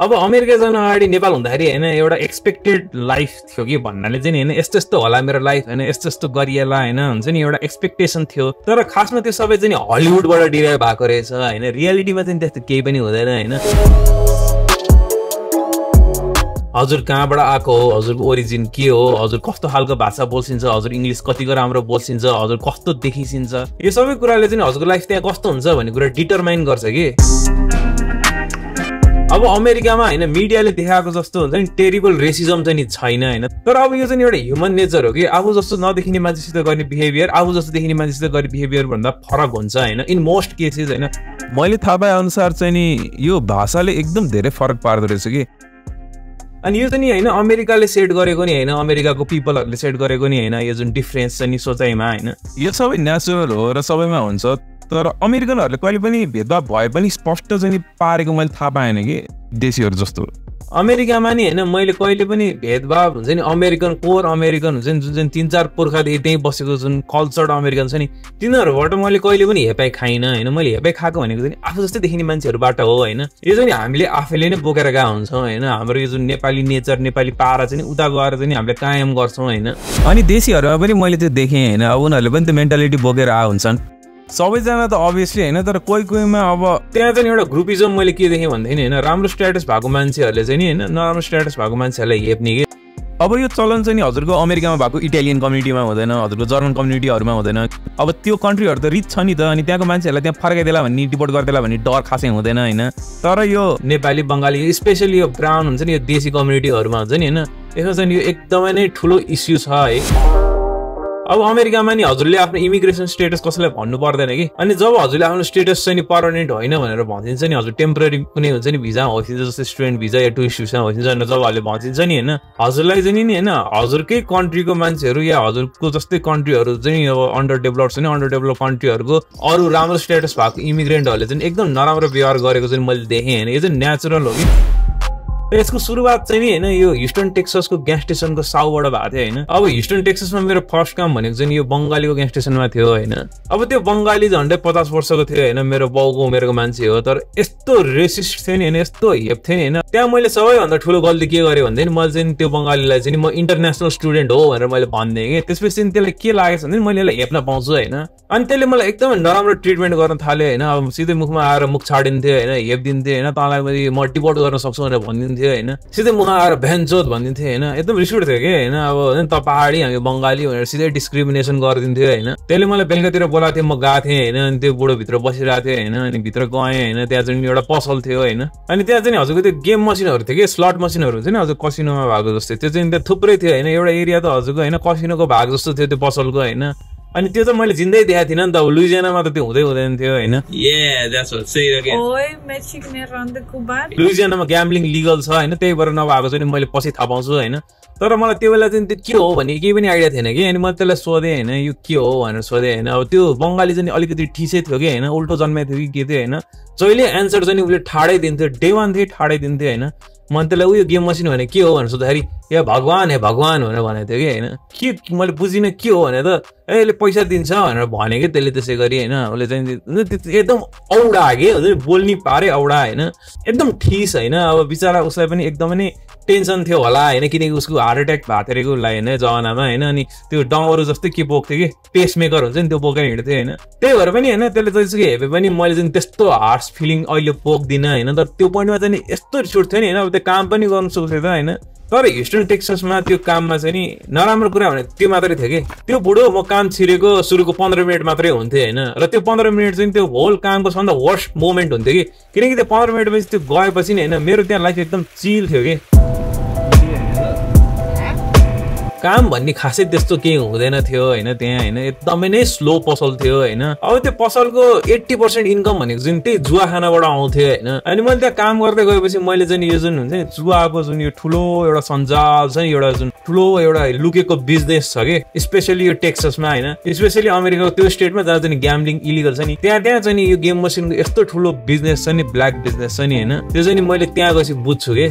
अब अमेरिका जान अगाडि नेपाल हुँदाखेरि होइन एउटा एक्सपेक्टेड लाइफ थियो कि भन्नाले चाहिँ होइन यस्तो यस्तो होला मेरो लाइफ होइन यस्तो यस्तो गरिएला होइन हुन्छ नि एउटा एक्सपेक्टेसन थियो। तर खासमा त्यो सबै चाहिँ हलिउडबाट डिराइभ भएको रहेछ होइन रियालिटीमा चाहिँ त्यस्तो केही पनि हुँदैन होइन। हजुर कहाँबाट आएको हो? हजुरको ओरिजिन के हो? हजुर कस्तो खालको भाषा बोल्सिन्छ? हजुर इङ्ग्लिस कतिको राम्रो बोल्सिन्छ? हजुर कस्तो देखिसिन्छ? यो सबै कुराले चाहिँ हजुरको लाइफ त्यहाँ कस्तो हुन्छ भन्ने कुरा डिटरमाइन गर्छ कि। अब अमेरिकामा होइन मिडियाले देखाएको जस्तो हुन्छ नि टेरिबल रेसिजम चाहिँ नि छैन होइन। तर अब यो चाहिँ एउटा ह्युमन नेचर हो कि आफू जस्तो नदेखिने मान्छेसित गर्ने बिहेभियर आफू जस्तो देखिने मान्छेसित गर्ने बिहेभियर भन्दा फरक हुन्छ होइन इन मोस्ट केसेस होइन। मैले थाहा पाए अनुसार चाहिँ नि यो भाषाले एकदम धेरै फरक पार्दो रहेछ कि। अनि यो चाहिँ नि होइन अमेरिकाले सेट गरेको नि होइन अमेरिकाको पिपलहरूले सेट गरेको नि होइन यो जुन डिफ्रेन्स छ नि सोचाइमा होइन। यो सबै नेचुरल हो र सबैमा हुन्छ। तर अमेरिकनहरूले कहिले पनि भेदभाव भए पनि स्पष्ट चाहिँ पारेको मैले थाहा पाएन कि देशीहरू जस्तो। अमेरिकामा नि होइन मैले कहिले पनि भेदभाव हुन्छ नि अमेरिकन कोर अमेरिकन हुन्छ नि जुन चाहिँ तिन चार पुर्खादेखि त्यहीँ बसेको जुन कल्चर्ड अमेरिकन छ नि तिनीहरूबाट मैले कहिले पनि हेपाइ खाइनँ होइन? मैले हेपाइ खाएको भनेको चाहिँ आफू जस्तै देखिने मान्छेहरूबाट हो होइन? यो चाहिँ हामीले आफैले नै बोकेर गएको हुन्छौँ होइन? हाम्रो यो जुन नेपाली नेचर नेपाली पारा चाहिँ उता गएर चाहिँ हामीले कायम गर्छौँ होइन? अनि देशीहरूमा पनि मैले त्यो देखेँ होइन? अब उनीहरूले पनि त्यो मेन्टालिटी बोकेर आ हुन्छन्। सबैजना त अभियसली होइन तर कोही कोहीमा अब त्यहाँ चाहिँ एउटा ग्रुपिजम मैले के देखेँ भन्दाखेरि होइन राम्रो स्ट्याटस भएको मान्छेहरूले चाहिँ नि होइन नराम्रो स्ट्याटस भएको मान्छेहरूलाई हेप्ने कि? अब यो चलन चाहिँ नि हजुरको अमेरिकामा भएको इटालियन कम्युनिटीमा हुँदैन हजुरको जर्मन कम्युनिटीहरूमा हुँदैन। अब त्यो कन्ट्रीहरू त रिच छ नि त अनि त्यहाँको मान्छेहरूलाई त्यहाँ फर्काइदेला भन्ने डिपोर्ट गरिदेला भन्ने डर खासै हुँदैन होइन। तर यो नेपाली बङ्गाली स्पेसली यो ब्राउन हुन्छ नि यो देशी कम्युनिटीहरूमा हुन्छ नि होइन यसमा चाहिँ यो एकदमै नै ठुलो इस्यु छ है। अब अमेरिकामा नि हजुरले आफ्नो इमिग्रेसन स्टेटस कसैलाई भन्नु पर्दैन कि? अनि जब हजुरले आफ्नो स्टेटस चाहिँ पर्मानेन्ट होइन भनेर भनिदिन्छ नि हजुर टेम्पोररी कुनै हुन्छ नि भिजा होइदिन्छ जस्तै स्टुडेन्ट भिजा या टुरिस्ट भिजा होइदिन्छ भनेर जब हजुरले भनिदिन्छ नि होइन हजुरलाई चाहिँ नि होइन हजुरकै कन्ट्रीको मान्छेहरू या हजुरको जस्तै कन्ट्रीहरू चाहिँ अब अन्डर डेभलप छ नि अन्डर डेभलप कन्ट्रीहरूको अरू राम्रो स्टेटस भएको इमिग्रेन्टहरूले चाहिँ एकदम नराम्रो व्यवहार गरेको चाहिँ मैले देखेँ होइन यो चाहिँ नेचुरल हो कि? यसको सुरुवात चाहिँ नि होइन यो हिस्टन टेक्ससको ग्यास स्टेसनको साउबाट भएको थियो होइन। अब हिस्टन टेक्ससमा मेरो फर्स्ट काम भनेको चाहिँ यो बङ्गालीको ग्यास स्टेसनमा थियो होइन। अब त्यो बङ्गाली झन्डै पचास वर्षको थियो होइन मेरो बाउको उमेरको मान्छे हो तर यस्तो रेसिस्ट थियो नि होइन यस्तो हेप थियो नि होइन। त्यहाँ मैले सबैभन्दा ठुलो गल्ती के गरेँ भन्दाखेरि मैले चाहिँ त्यो बङ्गालीलाई चाहिँ म इन्टरनेसनल स्टुडेन्ट हो भनेर मैले भनिदिएँ कि त्यसपछि चाहिँ त्यसलाई के लागेको छ भने मैले यसलाई हेप्न पाउँछु होइन। अनि त्यसले मलाई एकदमै नराम्रो ट्रिटमेन्ट गर्न थाल्यो होइन। अब सिधै मुखमा आएर मुख छाडिन्थ्यो होइन हेपिदिन्थ्यो होइन तँलाई म डिपोर्ट गर्न सक्छु भनेर भनिदिन्थ्यो। भनिदिन्थ्यो होइन। सिधै मुख आएर भ्यानचोत भनिदिन्थ्यो होइन। एकदम रिस उठ्थ्यो कि होइन? अब होइन त पहाडी हामी बङ्गाली भनेर सिधै डिस्क्रिमिनेसन गरिदिन्थ्यो होइन। त्यसले मलाई बेलुकातिर बोलाएको थियो म गएको थिएँ होइन। अनि त्यो बुढो भित्र बसिरहेको थियो होइन। अनि भित्र गएँ होइन। त्यहाँ चाहिँ एउटा पसल थियो होइन। अनि त्यहाँ चाहिँ हजुरको त्यो गेम मसिनहरू थियो कि? स्लट मसिनहरू हुन्छ नि हजुर कसिनोमा भएको जस्तै। त्यो चाहिँ त्यहाँ थुप्रै थियो होइन। एउटा एरिया त हजुरको होइन कसिनोको भाग जस्तो थियो त्यो पसलको होइन। अनि त्यो त मैले जिन्दै देखाएको थिइनँ नि त लुइजियानामा त त्यो हुँदै हुँदैन थियो होइन। लुइजियानामा ग्याम्लिङ लिगल छ होइन त्यही भएर नभएको चाहिँ मैले पछि थाहा पाउँछु होइन। तर मलाई त्यो बेला चाहिँ त्यो के हो भने केही पनि आइडिया थिएन कि अनि मैले त्यसलाई सोधेँ होइन यो के हो भनेर सोधेँ होइन। अब त्यो बङ्गाली चाहिँ अलिकति ठिसै थियो कि होइन उल्टो जन्मेको थियो कि के थियो होइन। जहिले एन्सर चाहिँ उसले ठाडै दिन्थ्यो डे वान थियो ठाडै दिन्थ्यो होइन। मैले त्यसलाई उयो गेम मसिन भने के हो भनेर सोद्धाखेरि ए भगवान् हे भगवान् भनेर भनेको थियो कि होइन? के मैले बुझिनँ के हो भने त ए यसले पैसा दिन्छ भनेर भने कि त्यसले त्यसै गरी होइन? उसले चाहिँ एकदम औडा कि? हजुर बोल्ने पारे औडा होइन? एकदम ठिस होइन? अब बिचरा उसलाई पनि एकदमै नै टेन्सन थियो होला होइन? किनकि उसको हार्ट एट्याक थियो उसलाई होइन? जमानामा होइन? अनि त्यो डङ्गहरू जस्तै के बोक्थ्यो कि? पेसमेकर हुन्छ नि त्यो बोकेर हिँड्थ्यो होइन? त्यही भएर पनि होइन? त्यसले जस्तो हेपे पनि मैले चाहिँ त्यस्तो हार्स फिलिङ अहिले बोक्दिनँ होइन? तर त्यो पोइन्टमा चाहिँ यस्तो रिस उठ्थ्यो नि होइन? अब त्यो काम पनि गर्नु सक्थ्यो त होइन? तर हिस्टन टेक्ससमा त्यो काममा चाहिँ नि नराम्रो कुरा भने त्यो मात्रै थियो कि। त्यो बुढो म काम छिरेको सुरुको पन्ध्र मिनट मात्रै हुन्थ्यो होइन। र त्यो पन्ध्र मिनट चाहिँ त्यो होल कामको सबभन्दा वर्स्ट मोमेन्ट हुन्थ्यो कि। किनकि त्यो पन्ध्र मिनटपछि त्यो गएपछि नि होइन मेरो त्यहाँ लाइफ एकदम चिल थियो कि। काम भन्ने खासै त्यस्तो केही हुँदैन थियो होइन? त्यहाँ होइन? एकदमै नै स्लो पसल थियो होइन? अब त्यो पसलको एट्टी पर्सेन्ट इन्कम भनेको जुन त्यही जुवा खानाबाट आउँथ्यो होइन? अनि मैले त्यहाँ काम गर्दै गएपछि मैले चाहिँ यो जुन हुन्छ नि जुवाको जुन यो ठुलो एउटा सञ्जाल छ नि एउटा जुन ठुलो एउटा लुकेको बिजनेस छ कि स्पेसली यो टेक्ससमा होइन? स्पेसली अमेरिकाको त्यो स्टेटमा जहाँ चाहिँ ग्याम्लिङ इलिगल छ नि त्यहाँ त्यहाँ चाहिँ यो गेम मसिनको यस्तो ठुलो बिजनेस छ नि ब्ल्याक बिजनेस छ नि होइन? त्यो चाहिँ मैले त्यहाँ गएपछि बुझ्छु कि।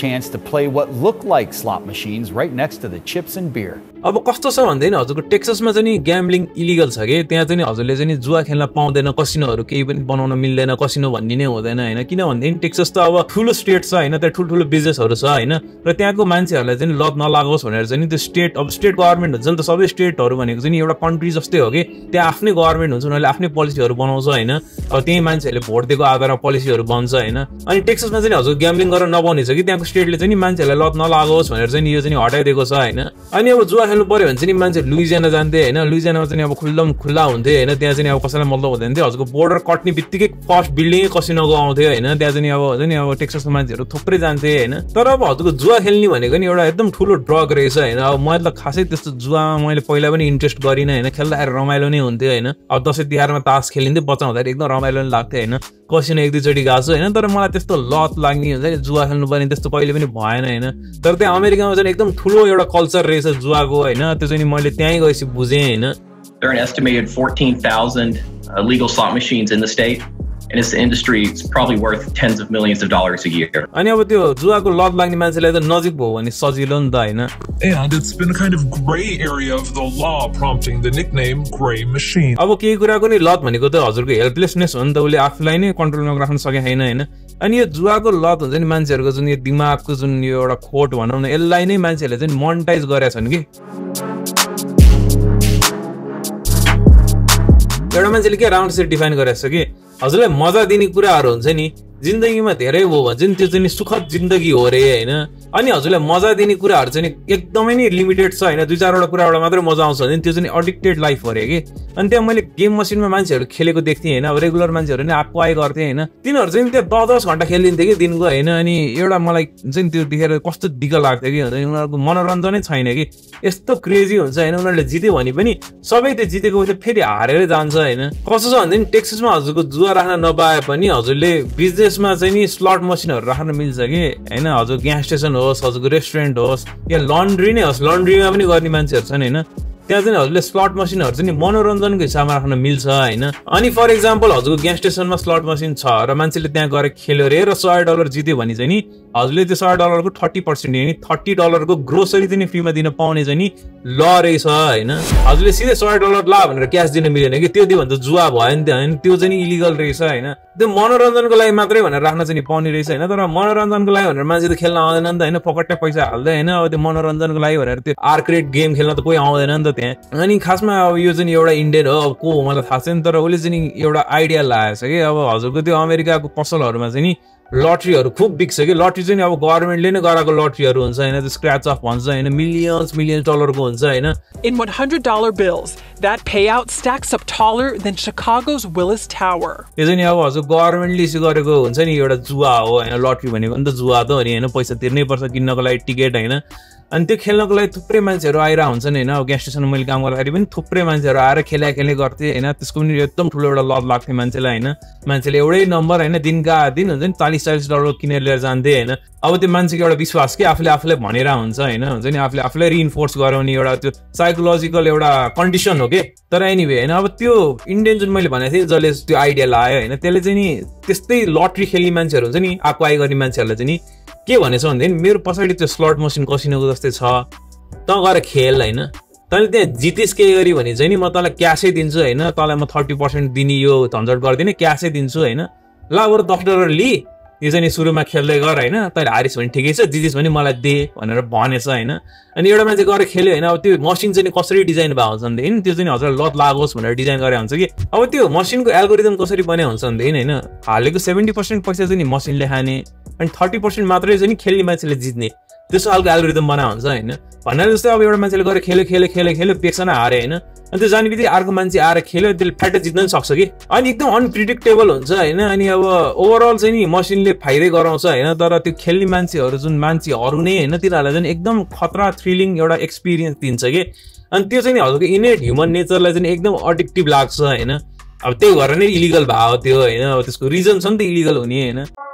Chance to play what look like slot machines right next to the chips and beer. अब कस्तो छ भन्दैन हजुरको टेक्ससमा चाहिँ नि ग्याम्लिङ इलिगल छ कि त्यहाँ चाहिँ हजुरले चाहिँ जुवा खेल्न पाउँदैन कसिनोहरू केही पनि बनाउन मिल्दैन कसिनो भन्ने नै हुँदैन होइन किन भन्दाखेरि टेक्सस त अब ठुलो स्टेट छ होइन त्यहाँ ठुल्ठुलो बिजनेसहरू छ होइन र त्यहाँको मान्छेहरूलाई चाहिँ लत नलागोस् भनेर चाहिँ त्यो स्टेट अब स्टेट गभर्मेन्ट हुन्छ नि त सबै स्टेटहरू भनेको चाहिँ एउटा कन्ट्री जस्तै हो कि त्यहाँ आफ्नै गभर्मेन्ट हुन्छ उनीहरूले आफ्नै पोलिसीहरू बनाउँछ होइन अब त्यही मान्छेहरूले भोट दिएको आधारमा पोलिसीहरू बन्छ होइन अनि टेक्ससमा चाहिँ हजुर ग्याम्लिङ गरेर नपाउने छ कि त्यहाँको स्टेटले चाहिँ मान्छेहरूलाई लत नलागोस् भनेर चाहिँ यो चाहिँ हटाइदिएको छ होइन अनि अब जुवा खेल्नु पऱ्यो भने चाहिँ नि मान्छे लुइजियाना जान्थे होइन लुइजियानामा चाहिँ अब खुल्लम खुल्ला हुन्थ्यो होइन त्यहाँ चाहिँ अब कसैलाई मतलब हुँदैन थियो हजुरको बोर्डर कट्ने बित्तिकै फर्स्ट बिल्डिङै कसिनोको आउँथ्यो होइन त्यहाँ चाहिँ अब हुन्छ नि अब टेक्ससको मान्छेहरू थुप्रै जान्थे होइन तर अब हजुरको जुवा खेल्ने भनेको नि एउटा एकदम ठुलो ड्रग रहेछ होइन अब मैले त खासै त्यस्तो जुवामा मैले पहिला पनि इन्ट्रेस्ट गरिनँ होइन खेल्दाखेरि रमाइलो नै हुन्थ्यो होइन अब दसैँ तिहारमा तास खेलिन्थ्यो बच्चा हुँदाखेरि एकदम रमाइलो नै लाग्थ्यो होइन कसिनो एक दुईचोटि गएको छु होइन? तर मलाई त्यस्तो लत लाग्ने हुन्छ नि जुवा खेल्नु पर्ने त्यस्तो कहिले पनि भएन होइन? तर त्यहाँ अमेरिकामा चाहिँ एकदम ठुलो एउटा कल्चर रहेछ जुवाको होइन? त्यो चाहिँ मैले त्यहीँ गएपछि बुझेँ होइन? There are an estimated 14,000 uh, legal slot machines in the. And it's the industry it's probably worth tens of millions of dollars a year. अनि अब त्यो जुवाको लत लाग्ने मान्छेलाई त नजिक भयो भने सजिलो नि त होइन And it's been a kind of gray area of the law, prompting the nickname Gray Machine. अब केही कुराको नि लत भनेको त हजुरको हेल्पलेसनेस हो नि त उसले आफूलाई नै कन्ट्रोलमा राख्न सके छैन होइन अनि यो जुवाको लत हुन्छ नि मान्छेहरूको जुन यो दिमागको जुन यो एउटा खोट भनौँ न यसलाई नै मान्छेहरूले चाहिँ मोनिटाइज गरेका छन् कि एउटा मान्छेले के राम्रोसित डिफाइन गरेको छ कि? हजुरलाई मजा दिने कुराहरू हुन्छ नि। जिन्दगीमा धेरै हो भने चाहिँ त्यो चाहिँ सुखद जिन्दगी हो रे होइन। अनि हजुरलाई मजा दिने कुराहरू चाहिँ एकदमै नै लिमिटेड छ होइन। दुई चारवटा कुराबाट मात्रै मजा आउँछ भने त्यो चाहिँ अडिक्टेड लाइफ हो अरे कि। अनि त्यहाँ मैले गेम मसिनमा मान्छेहरू खेलेको देख्थेँ होइन। अब रेगुलर मान्छेहरू नै आएको आइ गर्थेँ होइन। तिनीहरू चाहिँ त्यहाँ दस दस घन्टा खेलिदिन्थ्यो कि दिनको होइन। अनि एउटा मलाई नि त्यो देखेर कस्तो दिक्क लाग्थ्यो कि उनीहरूको मनोरञ्जनै छैन कि। यस्तो क्रेजी हुन्छ होइन। उनीहरूले जित्यो भने पनि सबै त्यो जितेको पछि फेरि हारेरै जान्छ होइन। कस्तो छ भने टेक्ससमा हजुरको जुवा राख्न नपाए पनि हजुरले बिजनेसमा चाहिँ नि स्लट मसिनहरू राख्न मिल्छ कि? होइन? हजुर ग्यास स्टेसन होस् हजुरको रेस्टुरेन्ट होस् या लन्ड्री नै होस्। लन्ड्रीमा पनि गर्ने मान्छेहरू छन् होइन? त्यहाँ चाहिँ हजुरले स्लट मसिनहरू चाहिँ मनोरञ्जनको हिसाबमा राख्न मिल्छ होइन? अनि फर इक्जाम्पल हजुरको ग्यास स्टेसनमा स्लट मसिन छ र मान्छेले त्यहाँ गएर खेल्यो अरे र सय डलर जित्यो भने चाहिँ नि हजुरले त्यो सय डलरको थर्टी पर्सेन्ट नि थर्टी डलरको ग्रोसरी चाहिँ फ्रीमा दिन पाउने चाहिँ नि ल रहेछ होइन? हजुरले सिधै सय डलर ला भनेर क्यास दिन मिलेन कि? त्यो दियो भने त जुवा भयो नि त होइन? त्यो चाहिँ इलिगल रहेछ होइन? त्यो मनोरञ्जनको लागि मात्रै भनेर राख्न चाहिँ नि पाउने रहेछ होइन? तर मनोरञ्जनको लागि भनेर मान्छे त खेल्न आउँदैन नि त होइन? पकट्टै पैसा हाल्दै होइन? अब त्यो मनोरञ्जनको लागि भनेर त्यो आर्क्रेट गेम खेल्न त कोही आउँदैन नि त त्यहाँ। अनि खासमा अब यो चाहिँ एउटा इन्डियन हो अब को हो मलाई थाहा छैन तर उसले चाहिँ एउटा आइडिया लागेको छ कि अब हजुरको त्यो अमेरिकाको पसलहरूमा चाहिँ नि लट्रीहरू खुब बिग्छ कि लट्री चाहिँ अब गभर्मेन्टले नै गराएको लट्रीहरू हुन्छ होइन? त्यो स्क्रच अफ भन्छ होइन? मिलियन्स मिलियन्स डलरको हुन्छ होइन? In $100 bills, that payout stacks up taller than Chicago's Willis Tower. यो चाहिँ नि अब हजुर गभर्मेन्टले इस्यु गरेको हुन्छ नि एउटा जुवा हो होइन? लट्री भनेको नि त जुवा त हो नि होइन? पैसा तिर्नै पर्छ किन्नको लागि टिकट होइन? अनि त्यो खेल्नको लागि थुप्रै मान्छेहरू आइरहेको हुन्छन् होइन। ग्यास स्टेसनमा मैले काम गर्दाखेरि पनि थुप्रै मान्छेहरू आएर खेला खेल्ने गर्थेँ होइन। त्यसको पनि एकदम ठुलो एउटा लत लाग्थ्यो मान्छेलाई होइन। मान्छेले एउटै नम्बर होइन दिनका दिन हुन्छ नि चालिस चालिस डलर किनेर लिएर जान्थे होइन। अब त्यो मान्छेको एउटा विश्वास कि? आफूले आफूलाई भनेर हुन्छ होइन। हुन्छ नि आफूले आफूलाई रिइन्फोर्स गराउने एउटा त्यो साइकोलोजिकल एउटा कन्डिसन हो कि? तर एनिवे होइन अब त्यो इन्डियन जुन मैले भनेको थिएँ जसले त्यो आइडिया लायो होइन त्यसले चाहिँ नि त्यस्तै लट्री खेल्ने मान्छेहरू हुन्छ नि आइ गर्ने मान्छेहरूलाई चाहिँ नि के भनेछ भनेदेखि मेरो पछाडि त्यो स्लट मसिन कसिनोको जस्तै छ। त गएर खेल होइन। तैँले त्यहाँ जितिस केही गरी भने चाहिँ नि म तँलाई क्यासै दिन्छु होइन। तँलाई म थर्टी पर्सेन्ट दिने यो झन्झट गरिदिने क्यासै दिन्छु होइन। ल बरु डलर लि। यो चाहिँ सुरुमा खेल्दै गर होइन। तैँले हारिस भने ठिकै छ जितिस भने मलाई दे भनेर भनेछ होइन। अनि एउटा मान्छे गएर खेल्यो होइन अब त्यो मसिन चाहिँ कसरी डिजाइन भएको हुन्छ भनेदेखि त्यो चाहिँ हजुर लत लागोस् भनेर डिजाइन गरे हुन्छ कि। अब त्यो मसिनको एल्गोरिदम कसरी बने हुन्छ भनेदेखि होइन हालेको सेभेन्टी पर्सेन्ट पैसा चाहिँ मसिनले खाने अनि थर्टी पर्सेन्ट मात्रै चाहिँ खेल्ने मान्छेले जित्ने त्यस्तो खालको एल्गोरिदम बना हुन्छ होइन। भनेर जस्तै अब एउटा मान्छेले गएर खेल्यो खेल्यो खेल्यो खेल्यो पेक्सन हारे होइन अनि त्यो जाने बित्तिकै अर्को मान्छे आएर खेल्यो त्यसले फ्याट जित्न पनि सक्छ कि। अनि एकदम अनप्रिडिक्टेबल हुन्छ होइन अनि अब ओभरअल चाहिँ नि मसिनले फाइदै गराउँछ होइन तर त्यो खेल्ने मान्छेहरू जुन मान्छेहरू नै होइन तिनीहरूलाई चाहिँ एकदम खतरा थ्रिलिङ एउटा एक्सपिरियन्स दिन्छ कि? अनि त्यो चाहिँ नि हजुरको इनेट ह्युमन नेचरलाई चाहिँ एकदम अडिक्टिभ लाग्छ होइन? अब त्यही भएर नै इलिगल भयो त्यो होइन? अब त्यसको रिजन छ नि त इलिगल हुने होइन?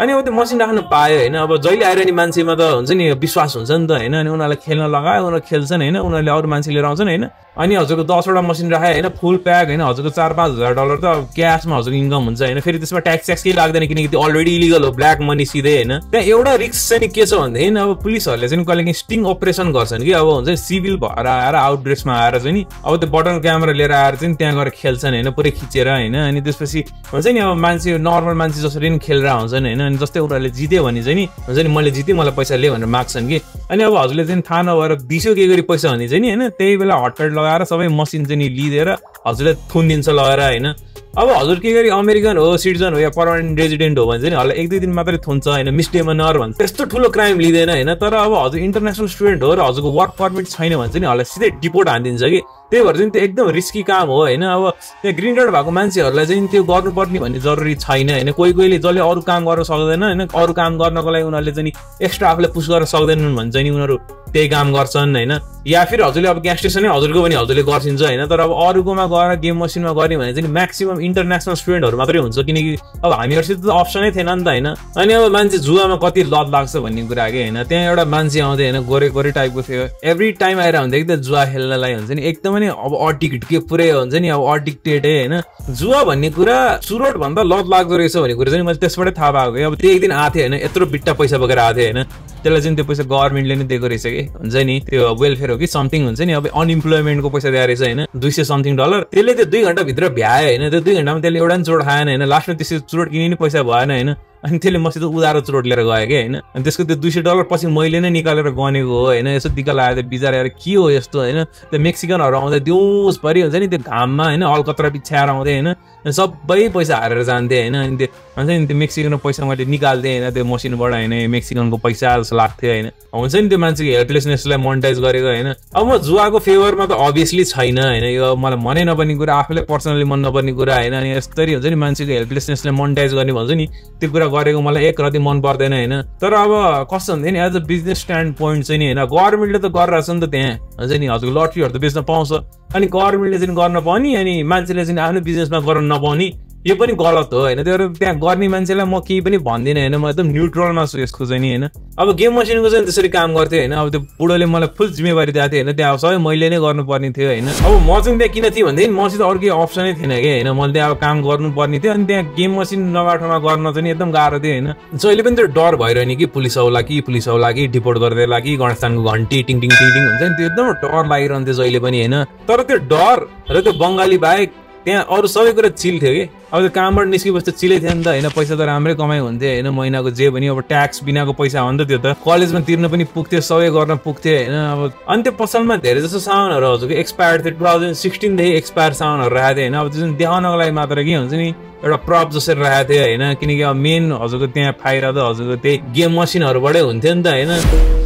अनि अब त्यो मसिन राख्नु पायो होइन। अब जहिले आएर नि मान्छेमा त हुन्छ नि विश्वास हुन्छ नि त होइन। अनि उनीहरूलाई खेल्न लगायो उनीहरू खेल्छन् होइन। उनीहरूले अरू मान्छे लिएर आउँछन् होइन। अनि हजुरको दसवटा मसिन राख्यो होइन फुल प्याक होइन। हजुरको चार पाँच हजार डलर त अब क्यासमा हजुरको इन्कम हुन्छ होइन। फेरि त्यसमा ट्याक्स ट्याक्स केही लाग्दैन किनकि त्यो अलरेडी इलिगल हो ब्ल्याक मनी सिधै होइन। त्यहाँ एउटा रिक्स चाहिँ के छ भनेदेखि अब पुलिसहरूले चाहिँ कहिले काहीँ स्टिङ अपरेसन गर्छन् कि। अब हुन्छ नि सिभिल भएर आएर आउट ड्रेसमा आएर चाहिँ नि अब त्यो बटन क्यामेरा लिएर आएर चाहिँ त्यहाँ गएर खेल्छन् होइन पुरै खिचेर होइन। अनि त्यसपछि हुन्छ नि अब मान्छे नर्मल मान्छे जसरी नि खेलेर आउँछन् होइन। अनि जस्तै उनीहरूले जित्यो भने चाहिँ नि हुन्छ नि मैले जितेँ मलाई पैसा लिएँ भनेर माग्छन् कि। अनि अब हजुरले चाहिँ थाहा नभएर दिसो के गरी पैसा भने चाहिँ नि होइन त्यही बेला हटपेट लगाएर सबै मसिन चाहिँ नि लिइदिएर हजुरले थुनिदिन्छ लगाएर होइन। अब हजुर के गरी अमेरिकन हो सिटिजन हो या पर्मानेन्ट रेजिडेन्ट हो भने चाहिँ हल्ला एक दुई दिन मात्रै थुन्छ होइन मिस्टेमनर भन्छ। त्यस्तो ठुलो क्राइम लिँदैन होइन। तर अब हजुर इन्टरनेसनल स्टुडेन्ट हो र हजुरको वर्क पर्मिट छैन भने चाहिँ हल्ला सिधै डिपोर्ट हानिदिन्छ कि। त्यही भएर चाहिँ त्यो एकदम रिस्की काम हो होइन? अब त्यहाँ ग्रिन कार्ड भएको मान्छेहरूलाई चाहिँ त्यो गर्नुपर्ने भन्ने जरुरी छैन होइन? कोही कोहीले जसले अरू काम गर्न सक्दैन होइन? अरू काम गर्नको लागि उनीहरूले चाहिँ एक्स्ट्रा आफूलाई पुस गर्न सक्दैनन् भने चाहिँ उनीहरू त्यही काम गर्छन् होइन? या फिर हजुरले अब ग्यास स्टेसनै हजुरको पनि हजुरले गर्छिन्छ होइन? तर अब अरूकोमा गएर गेम मसिनमा गर्ने भने चाहिँ म्याक्सिमम् इन्टरनेसनल स्टुडेन्टहरू मात्रै हुन्छ किनकि अब हामीहरूसित त अप्सनै थिएन नि त होइन? अनि अब मान्छे जुवामा कति लत लाग्छ भन्ने कुरा कि होइन? त्यहाँ एउटा मान्छे आउँदै होइन? गोरे गोरे टाइपको थियो। एभ्री टाइम आएर कि त जुवा खेल्नलाई हुन्छ नि एकदमै नै अब अडिक्ट के पुरै हुन्छ नि अब अडिक्टेडै होइन? जुवा भन्ने कुरा सुरोट भन्दा लत लाग्दो रहेछ भन्ने कुरा चाहिँ मैले त्यसबाटै थाहा पाएको अब त्यो एक दिन आएको थियो होइन? यत्रो बिट्टा पैसा बोकेर आएको थियो होइन? त्यसलाई चाहिँ त्यो पैसा गभर्मेन्टले नै दिएको रहेछ कि? हुन्छ नि? त्यो वेलफेयर हो कि? समथिङ हुन्छ नि? अब अनइम्प्लोइमेन्टको पैसा दिएको रहेछ होइन? दुई सय समथिङ डलर त्यसले त्यो दुई घन्टाभित्र भ्यायो होइन? त्यो दुई घन्टामा त्यसले एउटा पनि चोट खाएन होइन? लास्टमा त्यसरी चोट किने नि पैसा भएन होइन? अनि त्यसले मसित उधारो चोट लिएर गयो कि होइन? अनि त्यसको त्यो दुई सय डलर पछि मैले नै निकालेर गनेको हो होइन? यसो दिक्क लाग्यो त्यो बिचरा यार के हो यस्तो होइन? त्यो मेक्सिकनहरू आउँदा दिउँसभरि हुन्छ नि त्यो घाममा होइन? अलकत्रा बिछ्याएर आउँदै होइन? सबै पैसा हारेर जान्थेँ होइन? अनि त्यो हुन्छ नि त्यो मेक्सिकनको पैसा मैले निकाल्थेँ होइन? त्यो मसिनबाट होइन? मेक्सिकनको पैसा जस्तो लाग्थ्यो होइन? हुन्छ नि त्यो मान्छेको हेल्पलेसनेसलाई मोनिटाइज गरेको होइन? अब म जुवाको फेभरमा त अभियसली छैन होइन? यो मलाई मनै नपर्ने कुरा आफूलाई पर्सनली मन नपर्ने कुरा होइन? अनि यस्तरी हुन्छ नि मान्छेको हेल्पलेसनेसलाई मोनिटाइज गर्ने भन्छ नि त्यो कुरा गरेको मलाई एक रति मन पर्दैन होइन? तर अब कस्तो हुन्थ्यो नि as a business stand point चाहिँ नि होइन गभर्मेन्टले त गरिरहेछ नि त त्यहाँ। हुन्छ नि हजुर लटरीहरू त बेच्न पाउँछ। अनि गभर्मेन्टले चाहिँ गर्न पाउने अनि मान्छेले चाहिँ आफ्नो बिजनेसमा गर्न नपाउने। यो पनि गलत हो होइन? त्यो त्यहाँ गर्ने मान्छेलाई म केही पनि भन्दिनँ होइन? म एकदम न्युट्रलमा छु यसको चाहिँ नि होइन? अब गेम मसिनको चाहिँ त्यसरी काम गर्थेँ होइन? अब त्यो बुढोले मलाई फुल जिम्मेवारी दिएको थियो होइन? त्यहाँ सबै मैले नै गर्नुपर्ने थियो होइन? अब म चाहिँ त्यहाँ किन थिएँ भनेदेखि मसित अरू केही अप्सनै थिएन कि होइन? मैले त्यहाँ अब काम गर्नुपर्ने थियो अनि त्यहाँ गेम मसिन नबाटोमा गर्न चाहिँ एकदम गाह्रो थियो होइन? जहिले पनि त्यो डर भइरह्यो नि कि पुलिस आउला कि पुलिस आउला कि डिपोर्ट गरिदिएला कि गणेशस्थानको घन्टी टिङ टिङ टिङ हुन्छ नि त्यो एकदम डर लागिरहन्थ्यो जहिले पनि होइन? तर त्यो डर र त्यो बङ्गाली बाहेक त्यहाँ अरू सबै कुरा चिल थियो कि? अब त्यो कामबाट निस्केपछि त चिलै थियो नि त। होइन पैसा त राम्रै कमाइ हुन्थ्यो। होइन महिनाको जे पनि अब ट्याक्स बिनाको पैसा हो नि त त्यो त। कलेजमा तिर्न पनि पुग्थ्यो सबै गर्न पुग्थ्यो। होइन अब अनि त्यो पसलमा धेरै जस्तो सामानहरू हजुरको एक्सपायर थियो टु थाउजन्ड सिक्सटिनदेखि एक्सपायर सामानहरू राखेको थियो। होइन अब त्यो चाहिँ देखाउनको लागि मात्र के हुन्छ नि? एउटा प्रप जसरी राखेको थियो। होइन किनकि अब मेन हजुरको त्यहाँ फाइदा त हजुरको त्यही गेम मसिनहरूबाटै हुन्थ्यो नि त। होइन।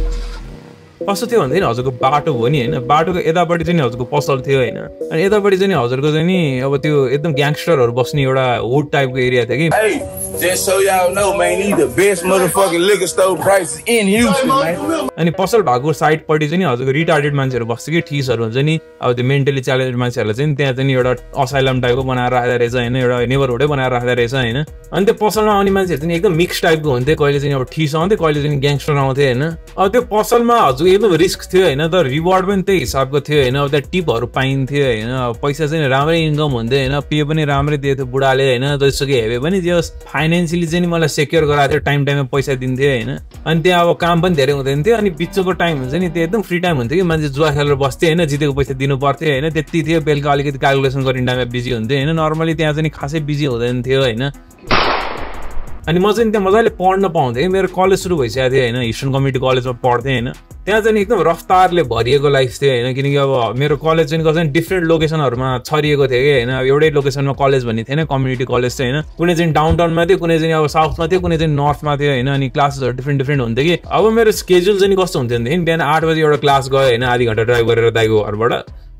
कस्तो थियो भनेदेखि हजुरको बाटो हो नि होइन। बाटोको यतापट्टि चाहिँ नि हजुरको पसल थियो होइन। अनि यतापट्टि चाहिँ नि हजुरको चाहिँ नि अब त्यो एकदम ग्याङ्स्टरहरू बस्ने एउटा हुड टाइपको एरिया थियो कि। अनि पसल भएको साइडपट्टि चाहिँ हजुरको रिटार्डेड मान्छेहरू बस्छ कि ठिसहरू हुन्छ नि। अब त्यो मेन्टली च्यालेन्ज मान्छेहरूलाई चाहिँ त्यहाँ चाहिँ एउटा असाइलम टाइपको बनाएर राख्दो रहेछ होइन एउटा नेबरहुडै बनाएर राख्दो रहेछ होइन। अनि त्यो पसलमा आउने मान्छेहरू चाहिँ एकदम मिक्स टाइपको हुन्थ्यो कहिले चाहिँ अब ठिस आउँथ्यो कहिले चाहिँ ग्याङ्स्टर आउँथ्यो होइन। अब त्यो पसलमा हजुर एकदम रिस्क थियो होइन तर रिवार्ड पनि त्यही हिसाबको थियो होइन अब त्यहाँ टिपहरू पाइन्थ्यो होइन पैसा चाहिँ राम्रै इन्कम हुन्थ्यो होइन पे पनि राम्रै दिएको थियो बुढाले होइन जसुकै हेभे पनि त्यो फाइनेन्सियली चाहिँ मलाई सेक्योर गराएको थियो टाइम टाइममा पैसा दिन्थ्यो होइन। अनि त्यहाँ अब काम पनि धेरै हुँदैन थियो अनि बिचको टाइम हुन्छ नि त्यो एकदम फ्री टाइम हुन्थ्यो कि मान्छे जुवा खेलेर बस्थ्यो होइन जितेको पैसा दिनु पर्थ्यो होइन त्यति थियो बेलुका अलिकति क्यालकुलेसन गर्ने टाइममा बिजी हुन्थ्यो होइन। नर्मली त्यहाँ चाहिँ खासै बिजी हुँदैन थियो होइन। अनि म चाहिँ त्यहाँ मजाले पढ्न पाउँथेँ। कि मेरो कलेज सुरु भइसकेको थियो होइन? हिस्टन कम्युनिटी कलेजमा पढ्थेँ होइन? त्यहाँ चाहिँ एकदम रफ्तारले भरिएको लाइफ थियो होइन? किनकि अब मेरो कलेज चाहिँ कसै डिफ्रेन्ट लोकेसनहरूमा छरिएको थियो कि होइन? एउटै लोकेसनमा कलेज भन्ने थिएन कम्युनिटी कलेज चाहिँ होइन? कुनै चाहिँ डाउन टाउनमा थियो कुनै चाहिँ अब साउथमा थियो कुनै चाहिँ नर्थमा थियो होइन? अनि क्लासेसहरू डिफ्रेन्ट डिफ्रेन्ट हुन्थ्यो कि। अब मेरो स्केड्युल चाहिँ कस्तो हुन्थ्यो भनेदेखि बिहान आठ बजी एउटा क्लास गयो होइन? आधी घन्टा ड्राइभ गरेर दाइको घरबाट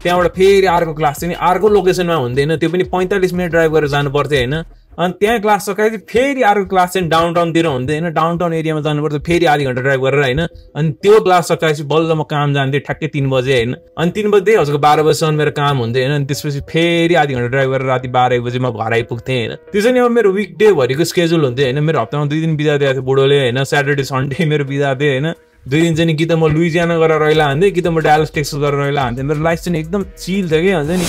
त्यहाँबाट फेरि अर्को क्लास चाहिँ अर्को लोकेसनमा हुँदैन त्यो पनि पैँतालिस मिनट ड्राइभ गरेर जानु पर्थ्यो होइन? अनि त्यहाँ क्लास सकाएपछि फेरि अर्को क्लास चाहिँ डाउन टाउनतिर हुन्थ्यो होइन डाउन टाउन एरियामा जानुपर्छ फेरि आधी घन्टा ड्राइभ गरेर होइन। अनि त्यो क्लास सकाएपछि बल्ल म काम जान्थेँ ठ्याक्कै तिन बजे होइन। अनि तिन बजे हजुरको बाह्र बजीसम्म मेरो काम हुन्थ्यो होइन। अनि त्यसपछि फेरि आधी घन्टा ड्राइभ गरेर राति बाह्र एक बजी म घर आइपुग्थेँ होइन। त्यो चाहिँ अब मेरो विक डेभरिको स्केड्युल हुन्थ्यो होइन। मेरो हप्तामा दुई दिन बिदा दिएको थियो बुढोले होइन। स्याटरडे सन्डे मेरो बिदा थियो होइन। दुई दिन चाहिँ कि त म लुइजियाना गरेर रहिला हान्थेँ कि त म डायलस टेक्सस गरेर रहिला हान्थेँ। मेरो लाइफ चाहिँ एकदम चिल थियो कि हुन्छ नि।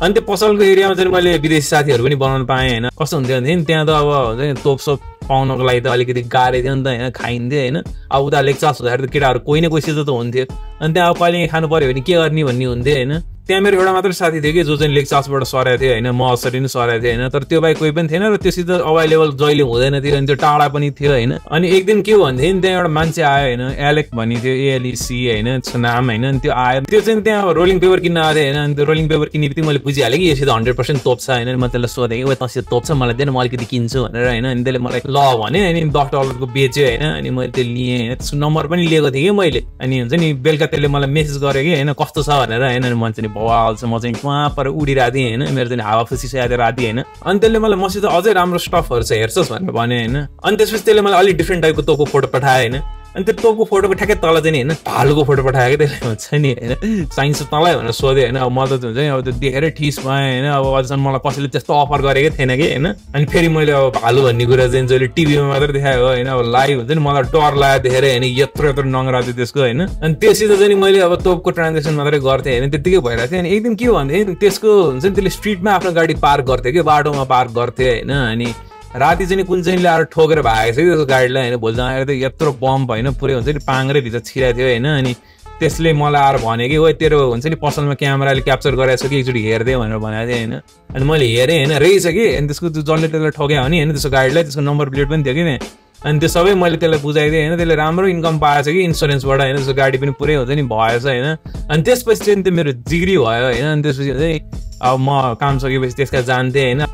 अनि त्यो पसलको एरियामा चाहिँ मैले विदेशी साथीहरू पनि बनाउनु पाएँ होइन। कस्तो हुन्थ्यो भनेदेखि त्यहाँ त अब हुन्छ नि तोप सोप पाउनको लागि त अलिकति गाह्रो थियो नि त होइन खाइन्थ्यो होइन। अब उता लेक्चार्स हुँदाखेरि त केटाहरू कोही न कोही त हुन्थ्यो। अनि त्यहाँ अब कहिले खानु पऱ्यो भने के गर्ने भन्ने हुन्थ्यो होइन। त्यहाँ मेरो एउटा मात्रै साथी थियो कि जो चाहिँ लेक चार्जबाट सरेको थियो होइन? म असरी नै सरेको थिएँ होइन? तर त्यो बाहेक कोही पनि थिएन र त्योसित अभाइलेबल जहिले हुँदैन थियो अनि त्यो टाढा पनि थियो होइन? अनि एक दिन के भन्थ्यो नि त्यहाँ एउटा मान्छे आयो होइन? एलेक भन्ने थियो एएलइसी होइन? त्यसको नाम होइन? अनि त्यो आयो। त्यो चाहिँ त्यहाँ रोलिङ पेपर किन्न आएको थियो होइन? अनि त्यो रोलिङ पेपर किन्ने बित्तिकै मैले बुझिहालेँ कि योसित हन्ड्रेड पर्सेन्ट तोप्छ होइन? म त्यसलाई सोधेँ कि तसित तोप्छ? मलाई दिएन म अलिकति किन्छु भनेर होइन? अनि त्यसले मलाई ल भने अनि दस डलरको बेच्यो होइन? अनि मैले त्यो लिएँ होइन? त्यसको नम्बर पनि लिएको थिएँ कि मैले। अनि हुन्छ नि बेलुका त्यसले मलाई मेसेज गरेँ कि होइन कस्तो छ? भनेर होइन? मान्छे भवाल छ म चाहिँ कहाँ पर उडिरहेको थिएँ होइन? मेरो चाहिँ हावा खुसी सयाएर राति होइन? अनि त्यसले मलाई मसित अझै राम्रो स्टफहरू छ हेर्छस् भनेर भने होइन? अनि त्यसपछि त्यसले मलाई अलिक डिफ्रेन्ट टाइपको तोको फोटो पठायो होइन? अनि त्यो तोको फोटोको ठ्याक्कै तल चाहिँ नि होइन भालुको फोटो पठाएको त्यसले हुन्छ नि होइन चाहिन्छ तँलाई भनेर सोधेँ होइन अब म त हुन्छ नि अब त्यो देखेरै ठिस भएँ होइन अब अझसम्म मलाई कसैले त्यस्तो अफर गरेकै थिएन कि होइन अनि फेरि मैले अब भालु भन्ने कुरा चाहिँ जहिले टिभीमा मात्रै देखायो होइन अब लाइभ हुन्छ नि मलाई डर लाग्यो देखेर होइन यत्रो यत्रो नङ्ग्रा थियो त्यसको होइन अनि त्योसित चाहिँ मैले अब तोपको ट्रान्जेक्सन मात्रै गर्थेँ होइन त्यत्तिकै भइरहेको थियो अनि एकदिन के भन्थेँ त्यसको हुन्छ नि त्यसले स्ट्रिटमा आफ्नो गाडी पार्क गर्थ्यो कि बाटोमा पार्क गर्थ्यो होइन अनि राति चाहिँ कुन चाहिँ ल्याएर ठोकेर भागेको छ कि त्यसको गाडीलाई होइन? भोलि जाँदाखेरि त यत्रो बम्प होइन? पुरै हुन्छ नि पाङ्रै भित्र छिराएको थियो होइन? अनि त्यसले मलाई आएर भन्यो कि ओ तेरो हुन्छ नि पसलमा क्यामेराले क्याप्चर गरेको छ कि एकचोटि हेरिदियो भनेर भनेको थिएँ होइन? अनि मैले हेरेँ होइन? रहेछ कि? अनि त्यसको त्यो जसले त्यसलाई ठग्यो भने होइन? त्यसको गाडीलाई त्यसको नम्बर प्लेट पनि थियो कि त्यहाँ। अनि त्यो सबै मैले त्यसलाई बुझाइदिएँ होइन? त्यसले राम्रो इन्कम पाएछ कि इन्सुरेन्सबाट होइन? त्यसको गाडी पनि पुरै हुन्छ नि भएछ होइन? अनि त्यसपछि चाहिँ त्यो मेरो जिग्री भयो होइन? अनि त्यसपछि चाहिँ अब म काम सकेपछि त्यसका जान्थेँ होइन?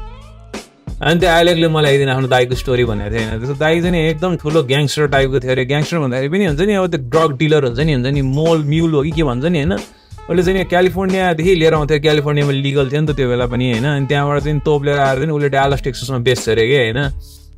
अनि त्यो आइलेकले मलाई एकदिन आफ्नो दाईको स्टोरी भनेको थियो होइन। त्यसको दाई चाहिँ एकदम ठुलो ग्याङ्स्टर टाइपको थियो अरे। ग्याङ्स्टर भन्दाखेरि पनि हुन्छ नि अब त्यो ड्रग डिलर हुन्छ नि हुन्छ नि मोल म्युल हो कि के भन्छ नि होइन। उसले चाहिँ क्यालिफोर्नियादेखि लिएर आउँथ्यो। क्यालिफोर्नियामा लिगल थियो नि त त्यो बेला पनि होइन। अनि त्यहाँबाट चाहिँ तोप लिएर आएर चाहिँ उसले डालस टेक्ससमा बेच्छ अरे कि होइन।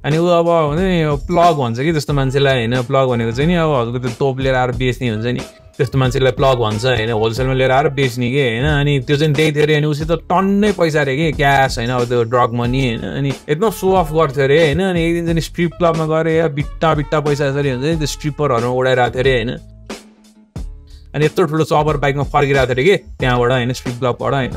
अनि ऊ अब हुन्छ नि प्लग भन्छ कि त्यस्तो मान्छेलाई होइन। प्लग भनेको चाहिँ नि अब हजुरको त्यो तोप लिएर आएर बेच्ने हुन्छ नि। त्यस्तो मान्छेलाई प्लग भन्छ होइन होलसेलमा लिएर आएर बेच्ने कि होइन अनि त्यो चाहिँ त्यही थियो अरे अनि उसित टन्नै पैसा अरे कि क्यास होइन अब त्यो ड्रग मनी होइन अनि एकदम सो अफ गर्थ्यो अरे होइन अनि एक दिन चाहिँ स्ट्रिप क्लबमा गएर बिट्टा बिट्टा पैसा यसरी हुन्छ नि त्यो स्ट्रिपरहरूमा उडाइरहेको थियो अरे होइन। अनि यत्रो ठुलो चपर बाइकमा फर्किरहेको थियो अरे कि त्यहाँबाट होइन स्ट्रिप क्लबबाट होइन।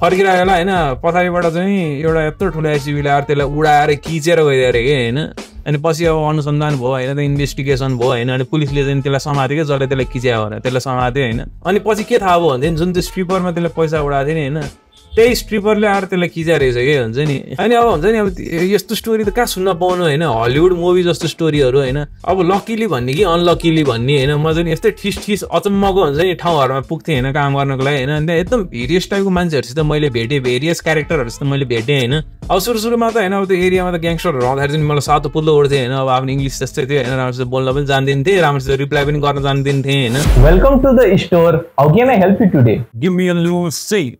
फर्किरहेको होला होइन पछाडिबाट चाहिँ एउटा यत्रो ठुलो एसयुभी ल्याएर त्यसलाई उडाएर खिचेर गइदियो अरे कि होइन। अनि पछि अब अनुसन्धान भयो होइन त इन्भेस्टिगेसन भयो होइन अनि पुलिसले चाहिँ त्यसलाई समात्यो कि जसले त्यसलाई खिच्यायो भनेर त्यसलाई समात्यो होइन। अनि पछि के थाहा भयो भने जुन त्यो स्ट्रिपरमा त्यसले पैसा उडाएको थियो नि होइन त्यही स्ट्रिपरले आएर त्यसलाई खिचा रहेछ कि हुन्छ नि? अनि अब हुन्छ नि अब यस्तो स्टोरी त कहाँ सुन्न पाउनु होइन? हलिउड मुभी जस्तो स्टोरीहरू होइन। अब लकिली भन्ने कि अनलकिली भन्ने होइन? म चाहिँ यस्तै ठिस ठिस अचम्मको हुन्छ नि ठाउँहरूमा पुग्थेँ होइन काम गर्नको लागि होइन? अनि त्यहाँ एकदम भेरियस टाइपको मान्छेहरूसित मैले भेटेँ भेरियस क्यारेक्टरहरूसित मैले भेटेँ होइन? अब सुरु सुरुमा त होइन अब त्यो एरियामा त ग्याङ्स्टरहरू आउँदाखेरि चाहिँ मलाई सातो पुल्लो उठ्थेँ होइन? अब आफ्नो इङ्ग्लिस त्यस्तै थियो होइन? राम्रोसित बोल्न पनि जान्दिन्थेँ राम्रोसित रिप्लाई पनि गर्न जान्दिन्थेँ होइन? To the store. How can I help you today? Give me a loose seat.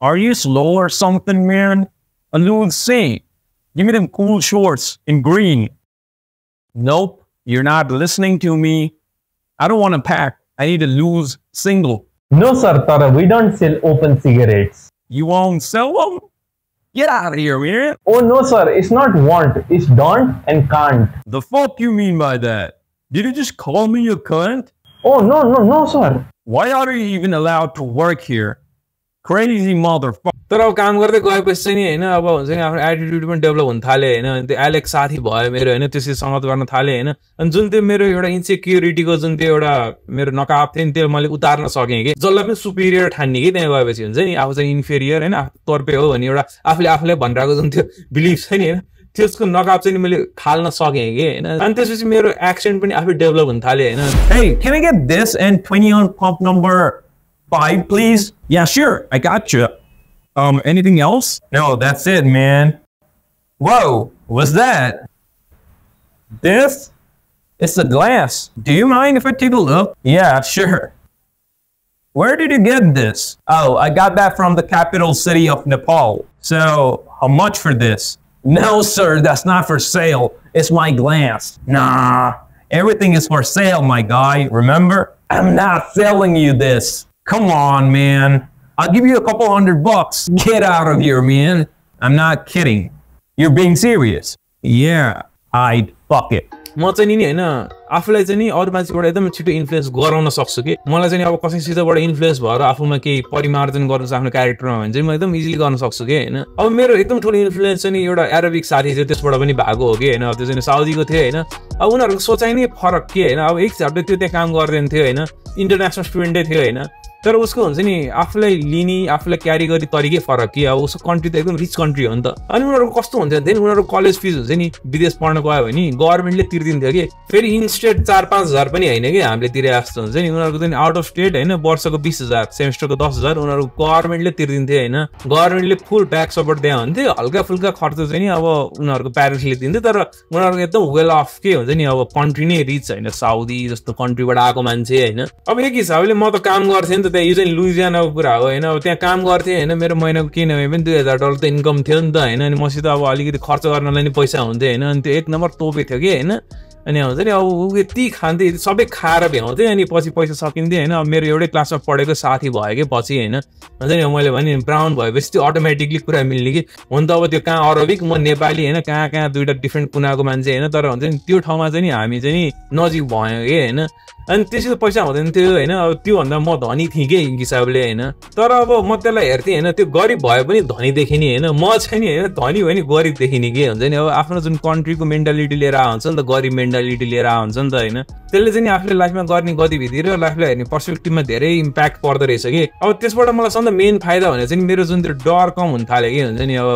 Are you slow or something, man? A loose seat. Give me them cool shorts in green. Nope, you're not listening to me. I don't want to pack. I need a loose single. No, sir, Tara, we don't sell open cigarettes. You won't sell them? Get out of here, man. Oh, no, sir, it's not want, it's don't and can't. The fuck you mean by that? Did you just call me a cunt? Oh, no, no, no, sir. Why are you even allowed to work here? Crazy motherfucker. तर अब काम गर्दै गएपछि चाहिँ नि होइन अब हुन्छ नि आफ्नो एटिट्युड पनि डेभलप हुन थाल्यो होइन अनि त्यो एलेक साथी भयो मेरो होइन त्यसरी सङ्गत गर्न थालेँ होइन अनि जुन त्यो मेरो एउटा इन्सेक्युरिटीको जुन त्यो एउटा मेरो नकाब थियो नि त्यो मैले उतार्न सकेँ कि जसलाई पनि सुपिरियर ठान्ने कि त्यहाँ गएपछि हुन्छ नि आफू चाहिँ इन्फेरियर होइन तर्पे हो भन्ने एउटा आफूले आफूलाई भनिरहेको जुन त्यो बिलिभ छ नि होइन त्यसको नकाब चाहिँ मैले फाल्न सकेँ कि होइन अनि त्यसपछि मेरो एक्सेन्ट पनि आफै डेभलप हुन थाल्यो होइन Hey, can I get this and 20 on pump number five, please? Yeah, sure. I got you. Um, anything else? No, that's it, man. Whoa, what's that? This? It's a glass. Do you mind if I take a look? Yeah, sure. Where did you get this? Oh, I got that from the capital city of Nepal. So, how much for this? No, sir, that's not for sale. It's my glass. Nah, everything is for sale, my guy. Remember? I'm not selling you this. Come on, man. I'll give you a couple hundred bucks. Get out of here, man. I'm not kidding. You're being serious. Yeah, I'd fuck it. म चाहिँ नि होइन आफूलाई चाहिँ नि अरू मान्छेबाट एकदम छिटो इन्फ्लुएन्स गराउन सक्छु कि मलाई चाहिँ अब कसैसितबाट इन्फ्लुएन्स भएर आफूमा केही परिमार्जन गर्नु छ आफ्नो क्यारेक्टरमा भने चाहिँ म एकदम इजिली गर्न सक्छु कि होइन अब मेरो एकदम ठुलो इन्फ्लुएन्स चाहिँ एउटा एरोबिक साथी थियो त्यसबाट पनि भएको हो कि होइन त्यो चाहिँ साउदीको थियो होइन अब उनीहरूको सोचाइ नै फरक के होइन अब एक हिसाबले त्यो त्यहाँ काम थियो होइन इन्टरनेसनल स्टुडेन्टै थियो होइन तर उसको हुन्छ नि आफूलाई लिने आफूलाई क्यारी गर्ने तरिकै फरक कि अब उसको कन्ट्री त एकदम रिच कन्ट्री हो नि त। अनि उनीहरूको कस्तो हुन्छ भने उनीहरूको कलेज फिज हुन्छ नि विदेश पढ्न गयो भने गभर्मेन्टले तिर्दिन्थ्यो कि। फेरि इन स्टेट चार पाँच हजार पनि होइन कि हामीले तिरे जस्तो हुन्छ नि। उनीहरूको चाहिँ आउट अफ स्टेट होइन वर्षको बिस हजार सेमेस्टरको दस हजार उनीहरू गभर्मेन्टले तिर्दिन्थ्यो होइन। गभर्मेन्टले फुल ट्याक्स सपोर्ट दिए हुन्थ्यो। हल्का फुल्का खर्च चाहिँ नि अब उनीहरूको प्यारेन्ट्सले दिन्थ्यो। तर उनीहरूको एकदम वेल अफ के हुन्छ नि अब कन्ट्री नै रिच होइन। साउदी जस्तो कन्ट्रीबाट आएको मान्छे होइन। अब एक हिसाबले म त काम गर्थेँ नि त यो चाहिँ लुइजियानाको कुरा हो होइन अब त्यहाँ काम गर्थेँ होइन मेरो महिनाको केही नभए पनि दुई हजार डलर त इन्कम थियो नि त होइन अनि मसित अब अलिकति खर्च गर्नलाई नि पैसा हुन्थ्यो होइन अनि त्यो एक नम्बर तोपे थियो कि होइन अनि हुन्छ नि अब ऊ यति खान्थेँ सबै खाएर भ्याउँथेँ अनि पछि पैसा सकिन्थ्यो होइन अब मेरो एउटै क्लासमा पढेको साथी भयो कि पछि होइन हुन्छ नि मैले भने ब्राउन भएपछि त्यो अटोमेटिकली कुरा मिल्ने कि हुन त अब त्यो कहाँ अरबिक म नेपाली होइन कहाँ कहाँ दुइटा डिफ्रेन्ट कुनाको मान्छे होइन तर हुन्छ नि त्यो ठाउँमा चाहिँ हामी चाहिँ नि नजिक भयो कि होइन अनि त्यसै त पैसा हुँदैन थियो होइन अब त्योभन्दा म धनी थिएँ कि हिसाबले होइन? तर अब म त्यसलाई हेर्थेँ होइन त्यो गरिब भए पनि धनी देखिने होइन? म चाहिँ नि होइन धनी भयो नि गरिब देखिने कि हुन्छ नि? अब आफ्नो जुन कन्ट्रीको मेन्टालिटी लिएर आउँछ नि त गरिब मेन्टालिटी लिएर आउँछ नि त होइन? त्यसले चाहिँ नि आफूले लाइफमा गर्ने गतिविधि र लाइफलाई हेर्ने पर्सपेक्टिभमा धेरै इम्प्याक्ट पर्दो रहेछ कि? अब त्यसबाट मलाई सधैँ मेन फाइदा भने चाहिँ मेरो जुन त्यो डर कम हुन थाल्यो कि हुन्छ नि? अब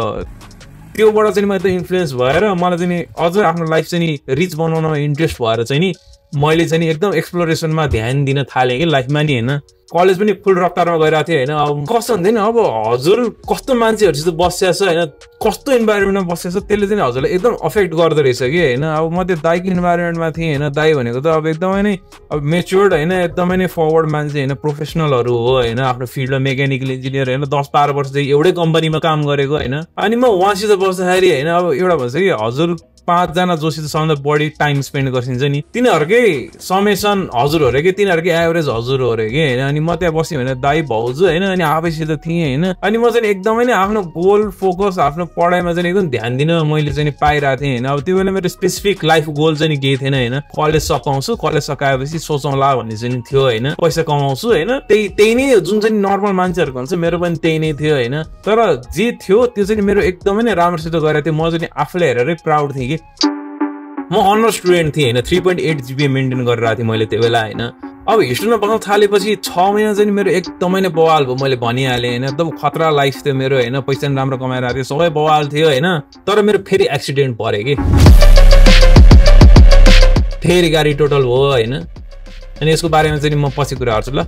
त्योबाट चाहिँ म एकदम इन्फ्लुएन्स भएर मलाई चाहिँ अझ आफ्नो लाइफ चाहिँ रिच बनाउनमा इन्ट्रेस्ट भएर चाहिँ नि मैले चाहिँ एकदम एक्सप्लोरेसनमा ध्यान दिन थालेँ कि लाइफमा नि होइन। कलेज पनि फुल रफ्तारमा गइरहेको थिएँ होइन। अब कस्तो हुन्थ्यो नि अब हजुर कस्तो मान्छेहरूसित बसिया छ होइन कस्तो इन्भाइरोमेन्टमा बसिया छ त्यसले चाहिँ हजुरलाई एकदम अफेक्ट गर्दो रहेछ कि होइन। अब म त्यो दाइको इन्भाइरोमेन्टमा थिएँ होइन दाई भनेको त अब एकदमै नै अब मेच्योर्ड होइन एकदमै नै फरवर्ड मान्छे होइन प्रोफेसनलहरू हो होइन आफ्नो फिल्डमा मेकानिकल इन्जिनियर होइन दस बाह्र वर्ष एउटै कम्पनीमा काम गरेको होइन। अनि म उहाँसित बस्दाखेरि होइन अब एउटा भन्छ कि हजुर पाँचजना सबभन्दा बढी टाइम स्पेन्ड गरिन्छ नि। तिनीहरूकै समेसन हजुर हो अरे कि? तिनीहरूकै एभरेज हजुर हो अरे कि? होइन? अनि म त्यहाँ बसेँ भने दाई भाउजू होइन? अनि आफैसित थिएँ होइन? अनि म चाहिँ एकदमै नै आफ्नो गोल फोकस आफ्नो पढाइमा चाहिँ एकदम ध्यान दिन मैले चाहिँ पाइरहेको थिएँ होइन? अब त्यो बेला मेरो स्पेसिफिक लाइफ गोल चाहिँ केही थिएन होइन? कलेज सकाउँछु कलेज सकाएपछि सोचौँला भन्ने चाहिँ थियो होइन? पैसा कमाउँछु होइन? त्यही त्यही नै जुन चाहिँ नर्मल मान्छेहरूको हुन्छ मेरो पनि त्यही नै थियो होइन? तर जे थियो त्यो चाहिँ मेरो एकदमै नै राम्रोसित गरेको थियो। म चाहिँ आफूले हेरेरै प्राउड थिएँ कि? म अनर स्टुडेन्ट थिएँ होइन? Three point eight GPA maintain गरिरहेको थिएँ मैले त्यो बेला होइन? अब हिस्ट्रीमा बस्न थालेपछि छ महिना चाहिँ मेरो एकदमै नै बवाल भयो। मैले भनिहालेँ होइन? एकदम खतरा लाइफ थियो मेरो होइन? पैसा पनि राम्रो कमाइरहेको थियो सबै बवाल थियो होइन? तर मेरो फेरि एक्सिडेन्ट पऱ्यो कि। फेरि गाडी टोटल हो होइन? अनि यसको बारेमा चाहिँ म पछि कुरा गर्छु ल।